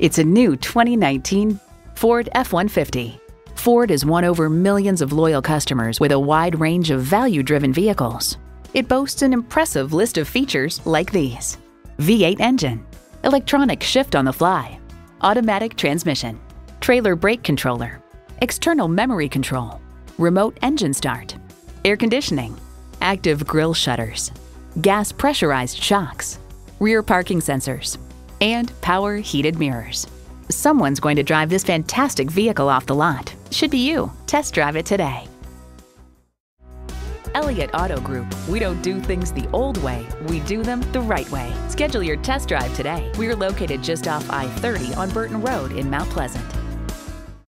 It's a new 2019 Ford F-150. Ford has won over millions of loyal customers with a wide range of value-driven vehicles. It boasts an impressive list of features like these. V8 engine, electronic shift on the fly, automatic transmission, trailer brake controller, external memory control, remote engine start, air conditioning, active grille shutters, gas pressurized shocks, rear parking sensors, and power heated mirrors. Someone's going to drive this fantastic vehicle off the lot. Should be you. Test drive it today. Elliott Auto Group. We don't do things the old way, we do them the right way. Schedule your test drive today. We're located just off I 30 on Burton Road in Mount Pleasant.